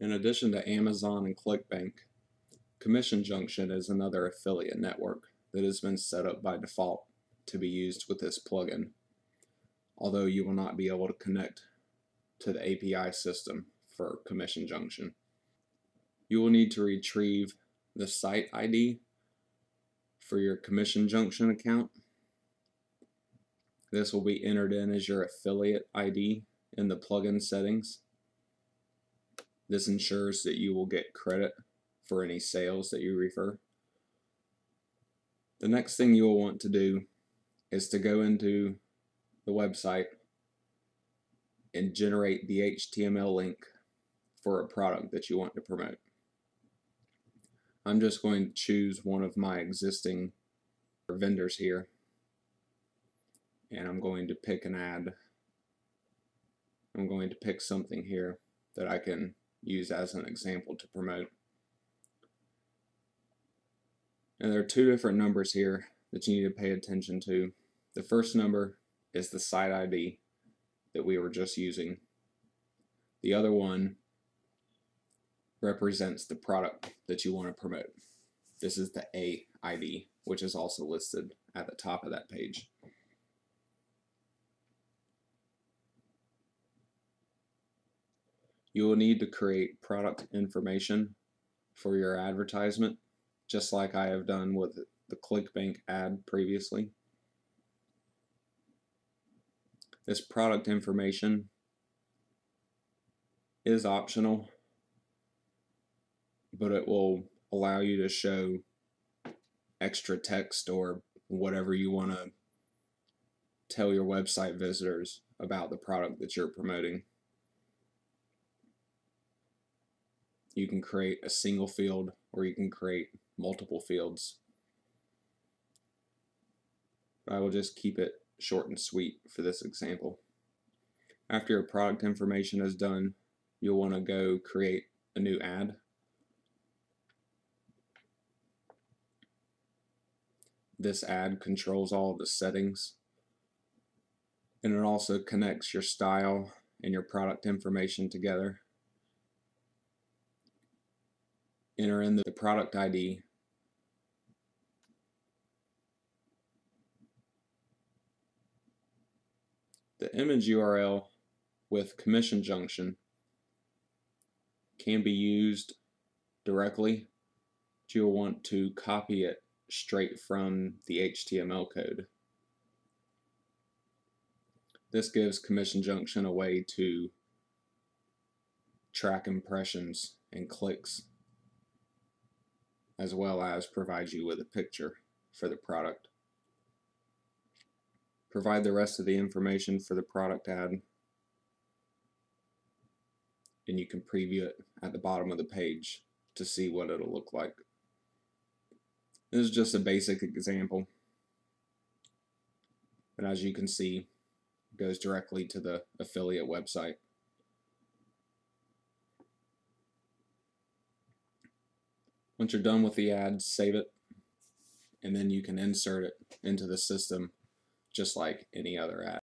In addition to Amazon and ClickBank, Commission Junction is another affiliate network that has been set up by default to be used with this plugin, although you will not be able to connect to the API system for Commission Junction. You will need to retrieve the site ID for your Commission Junction account. This will be entered in as your affiliate ID in the plugin settings. This ensures that you will get credit for any sales that you refer. The next thing you will want to do is to go into the website and generate the HTML link for a product that you want to promote. I'm just going to choose one of my existing vendors here and I'm going to pick an ad. I'm going to pick something here that I can use as an example to promote. And there are two different numbers here that you need to pay attention to. The first number is the site ID that we were just using. The other one represents the product that you want to promote. This is the A ID, which is also listed at the top of that page. You will need to create product information for your advertisement, just like I have done with the ClickBank ad previously. This product information is optional, but it will allow you to show extra text or whatever you want to tell your website visitors about the product that you're promoting. You can create a single field or you can create multiple fields. I will just keep it short and sweet for this example. After your product information is done, you'll want to go create a new ad. This ad controls all the settings and it also connects your style and your product information together. Enter in the product ID The image URL with Commission Junction can be used directly. You'll want to copy it straight from the HTML code. This gives Commission Junction a way to track impressions and clicks as well as provide you with a picture for the product. Provide the rest of the information for the product ad and you can preview it at the bottom of the page to see what it'll look like. This is just a basic example but as you can see it goes directly to the affiliate website. Once you're done with the ad, save it and then you can insert it into the system just like any other ad.